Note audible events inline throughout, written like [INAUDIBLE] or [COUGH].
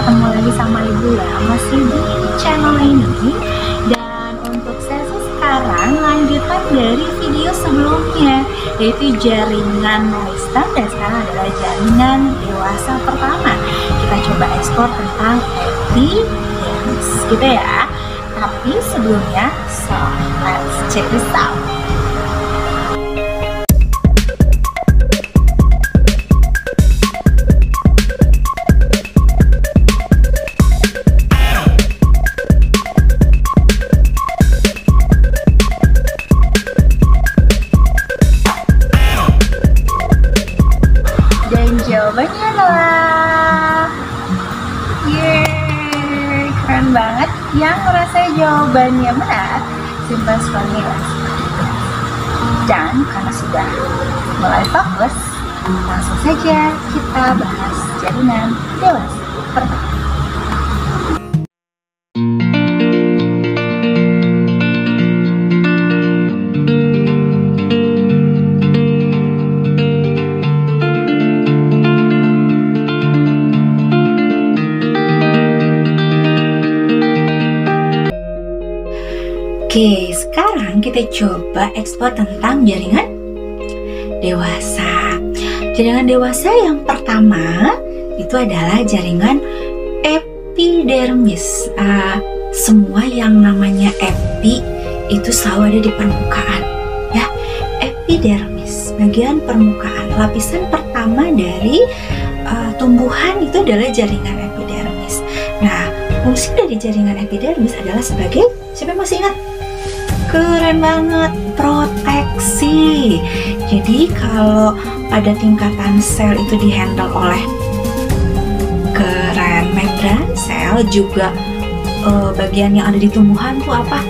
Ketemu lagi sama Ibu ya Masih di channel ini. Dan untuk sesi sekarang Lanjutan dari video sebelumnya Yaitu jaringan wisdom Dan sekarang adalah jaringan dewasa pertama. Kita coba ekspor tentang evidence Gitu ya. Tapi sebelumnya So let's check this out jawabannya adalah Yeay, keren banget. Yang merasa jawabannya benar Simpan suaranya Dan karena sudah mulai fokus Langsung saja kita bahas jaringan dewasa pertama Oke, sekarang kita coba ekspor tentang jaringan dewasa. Jaringan dewasa yang pertama itu adalah jaringan epidermis. Ah, semua yang namanya epi itu selalu ada di permukaan, ya. Epidermis, bagian permukaan, lapisan pertama dari ah, tumbuhan itu adalah jaringan epidermis. Nah, fungsi dari jaringan epidermis adalah sebagai siapa yang masih ingat? Keren banget, proteksi. Jadi kalau pada tingkatan sel itu dihandle oleh keren membran sel juga eh, bagian yang ada di tumbuhan tuh apa?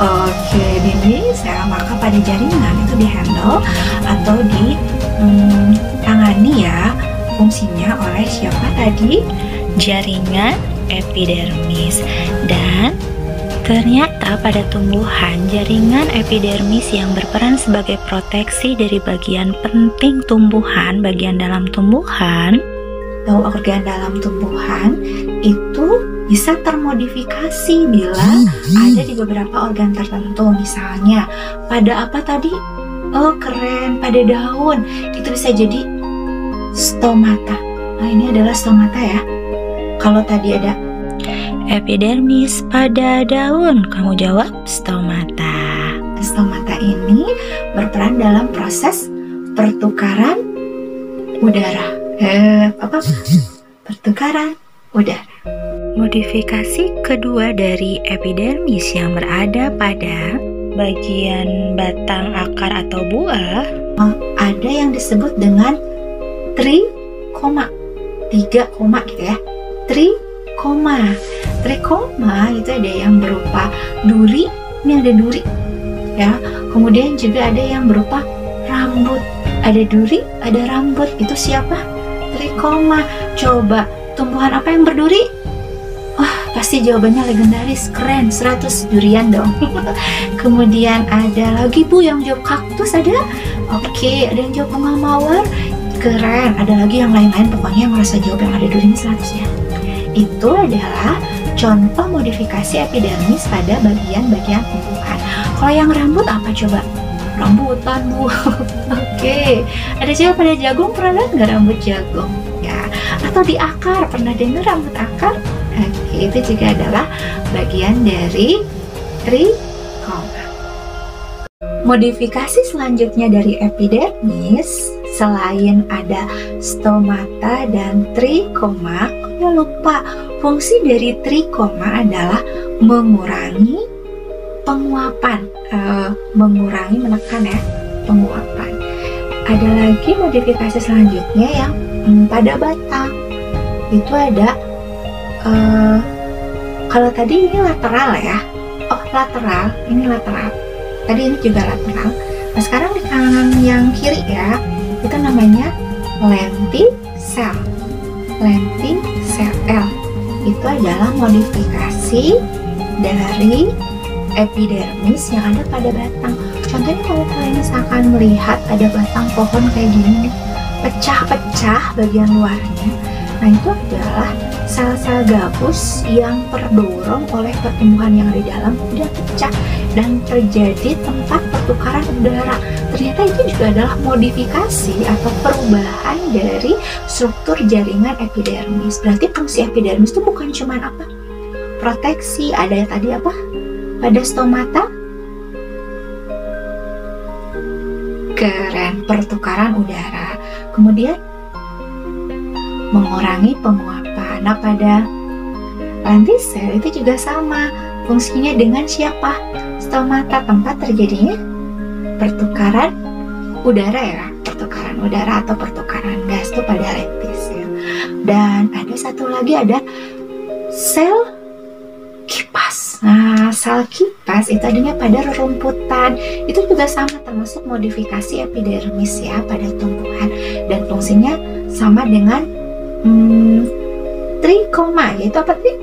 Oke, dinding sel maka pada jaringan itu dihandle atau di hmm, tangani ya fungsinya oleh siapa tadi? Jaringan epidermis dan Ternyata pada tumbuhan, jaringan epidermis yang berperan sebagai proteksi dari bagian penting tumbuhan, bagian dalam tumbuhan, atau organ dalam tumbuhan itu bisa termodifikasi bila ada di beberapa organ tertentu. Misalnya, pada apa tadi? Oh, keren, pada daun. Itu bisa jadi stomata. Nah, ini adalah stomata ya. Kalau tadi ada epidermis pada daun? Kamu jawab stomata. Stomata ini berperan dalam proses pertukaran udara. Eh, apa? Pertukaran udara. Modifikasi kedua dari epidermis yang berada pada bagian batang akar atau buah oh, ada yang disebut dengan tri koma tiga koma gitu ya tri koma trikoma itu ada yang berupa duri ini ada duri ya. Kemudian juga ada yang berupa rambut. Ada duri ada rambut. Itu siapa? Trikoma coba tumbuhan apa yang berduri? Wah pasti jawabannya legendaris. Keren 100 durian dong. [LAUGHS] Kemudian ada lagi bu yang jawab kaktus ada? Oke ada yang jawab bunga mawar. Keren ada lagi yang lain-lain. Pokoknya yang merasa jawab yang ada durinya 100 ya. Itu adalah contoh modifikasi epidermis pada bagian-bagian tumbuhan. Kalau yang rambut apa coba? Rambutan bu. [LAUGHS] Oke, ada siapa pada jagung pernah lihat nggak rambut jagung? Ya, atau di akar pernah dengar rambut akar? Oke, itu juga adalah bagian dari trikoma. Modifikasi selanjutnya dari epidermis selain ada stomata dan trikoma, lupa fungsi dari trikoma adalah mengurangi penguapan, uh, mengurangi menekan ya penguapan. Ada lagi modifikasi selanjutnya yang hmm, pada batang itu ada uh, kalau tadi ini lateral ya, oh lateral, ini lateral. Tadi ini juga lateral. Nah sekarang di kanan yang kiri ya, itu namanya lenticel. Lenticel itu adalah modifikasi dari epidermis yang ada pada batang. Contohnya kalau kalian misalkan melihat ada batang pohon kayak gini pecah-pecah bagian luarnya. Nah itu adalah sel-sel gabus yang terdorong oleh pertumbuhan yang di dalam udah pecah dan terjadi tempat pertukaran udara. Ternyata itu juga adalah modifikasi atau perubahan dari struktur jaringan epidermis. Berarti fungsi epidermis itu bukan cuma apa? Proteksi, ada yang tadi apa? Pada stomata keren pertukaran udara. Kemudian mengurangi penguapan. Nah, pada lentisel itu juga sama fungsinya dengan siapa? Stomata tempat terjadinya pertukaran udara ya, pertukaran udara atau pertukaran gas itu pada lentisel. Dan ada satu lagi ada sel kipas. Nah, sel kipas itu adanya pada rerumputan. Itu juga sama termasuk modifikasi epidermis ya pada tumbuhan dan fungsinya sama dengan hmm, trikoma yaitu apa sih?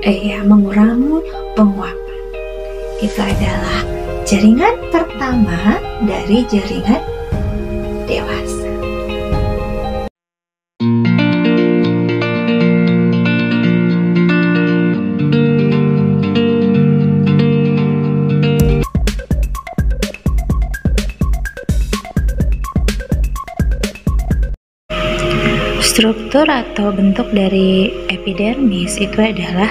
Eh ya, mengurangi penguapan. Itu adalah jaringan pertama dari jaringan dewasa. Struktur atau bentuk dari epidermis itu adalah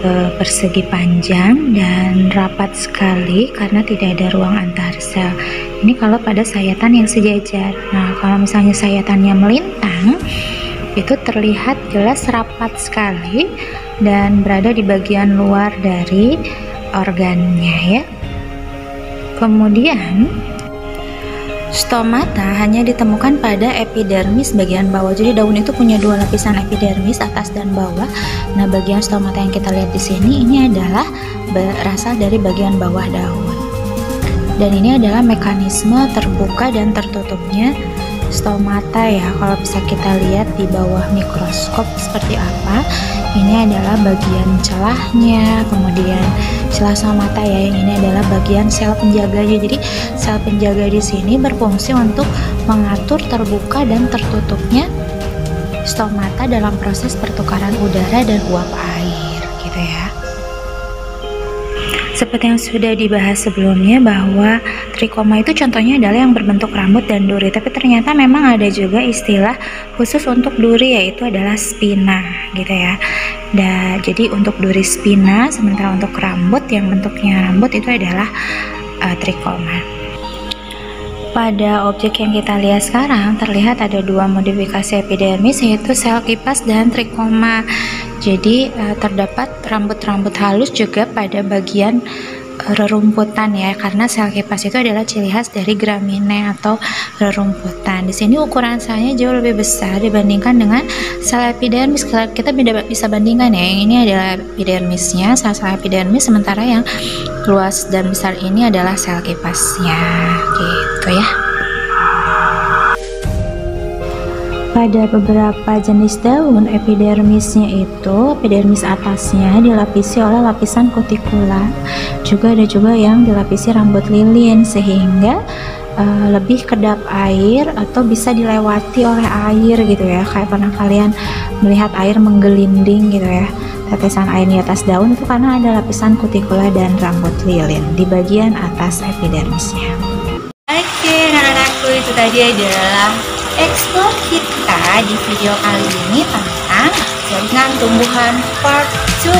e, persegi panjang dan rapat sekali karena tidak ada ruang antar sel. Ini kalau pada sayatan yang sejajar. Nah, kalau misalnya sayatannya melintang, itu terlihat jelas rapat sekali dan berada di bagian luar dari organnya ya. Kemudian Stomata hanya ditemukan pada epidermis bagian bawah. Jadi daun itu punya dua lapisan epidermis atas dan bawah. Nah, bagian stomata yang kita lihat di sini ini adalah berasal dari bagian bawah daun. Dan ini adalah mekanisme terbuka dan tertutupnya stomata ya. Kalau bisa kita lihat di bawah mikroskop seperti apa. Ini adalah bagian celahnya, kemudian celah stomata ya. Yang ini adalah bagian sel penjaganya. Jadi sel penjaga di sini berfungsi untuk mengatur terbuka dan tertutupnya stomata dalam proses pertukaran udara dan uap air, gitu ya. Seperti yang sudah dibahas sebelumnya bahwa trikoma itu contohnya adalah yang berbentuk rambut dan duri, tapi ternyata memang ada juga istilah khusus untuk duri yaitu adalah spina gitu ya. Dan jadi untuk duri spina sementara untuk rambut yang bentuknya rambut itu adalah uh, trikoma. Pada objek yang kita lihat sekarang terlihat ada dua modifikasi epidermis yaitu sel kipas dan trikoma. Jadi uh, terdapat rambut-rambut halus juga pada bagian uh, rerumputan ya karena sel kipas itu adalah ciri khas dari gramine atau rerumputan. Di sini ukuran selnya jauh lebih besar dibandingkan dengan sel epidermis. Kita bisa bandingkan ya. Yang ini adalah epidermisnya, sel-sel epidermis sementara yang luas dan besar ini adalah sel kipasnya. Gitu ya. Pada beberapa jenis daun, epidermisnya itu, epidermis atasnya dilapisi oleh lapisan kutikula. Juga ada juga yang dilapisi rambut lilin sehingga uh, lebih kedap air atau bisa dilewati oleh air gitu ya. Kayak pernah kalian melihat air menggelinding gitu ya. Tetesan air di atas daun itu karena ada lapisan kutikula dan rambut lilin di bagian atas epidermisnya. Oke, anak-anakku itu tadi adalah explore di video kali ini tentang jaringan tumbuhan part 2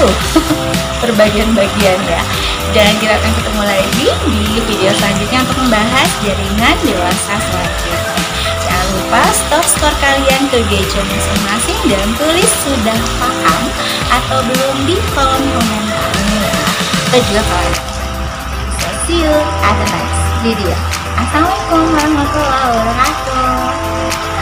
[LAUGHS] perbagian-bagian ya. Dan kita akan ketemu lagi di video selanjutnya untuk membahas jaringan dewasa selanjutnya. Jangan lupa stop skor kalian ke gadget masing-masing dan tulis sudah paham atau belum di kolom komentar. Kita juga kalau so see you at the next video. Assalamualaikum warahmatullahi wabarakatuh